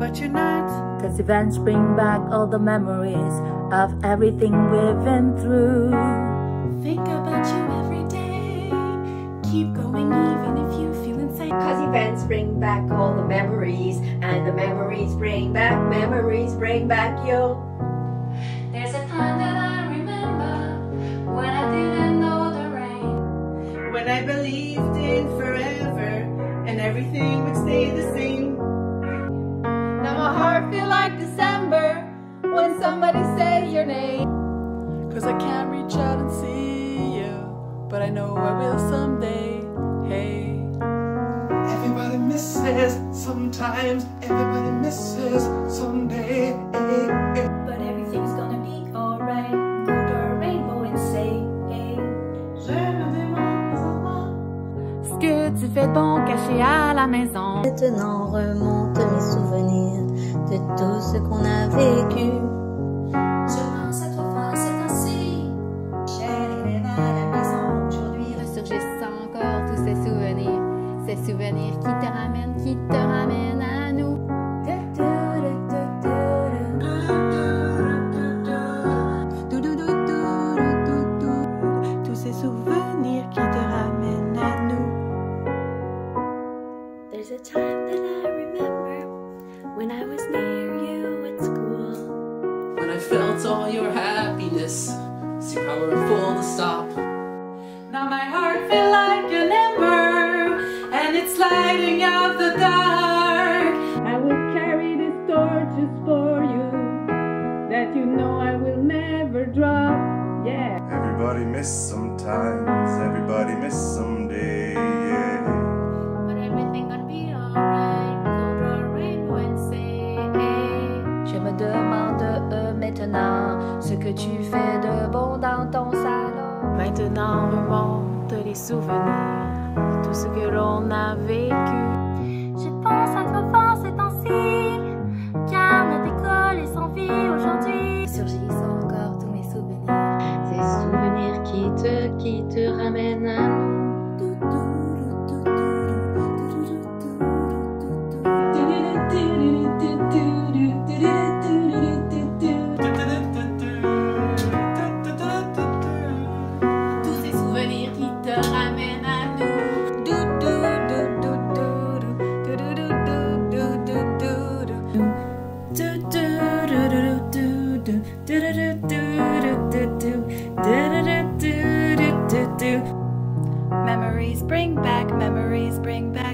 you were here, but you're not. Cause events bring back all the memories of everything we've been through. Think about you every day. Keep going even if you feel insane. Cause events bring back all the memories, and the memories bring back, memories bring back you. There's a time that I remember when I didn't know the rain. When I believed in forever and everything would stay the same. Somebody say your name. Cause I can't reach out and see you, but I know I will someday. Hey. Everybody misses sometimes, everybody misses someday. But everything's gonna be alright. Go to a rainbow and say, hey. Ce que tu fais bon caché à la maison. Maintenant remontent mes souvenirs de tout ce qu'on a vécu. Souvenirs qui te ramènent, qui te ramènent à nous. Tous ces souvenirs qui te ramènent à nous. There's a time that I remember when I was near you at school. When I felt all your happiness, so powerful to stop. Now my heart feel like an ember, and it's lighting up the dark. I will carry this torch just for you, that you know I will never drop. Yeah. Everybody miss sometimes, everybody miss someday. Yeah. But everything gonna be alright. Go to a rainbow and say, hey. Je me demande euh, maintenant ce que tu fais de bon dans ton salon. Maintenant remonte les souvenirs, tout ce que l'on a vécu. Memories bring back, memories bring back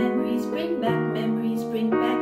Memories bring back, memories bring back.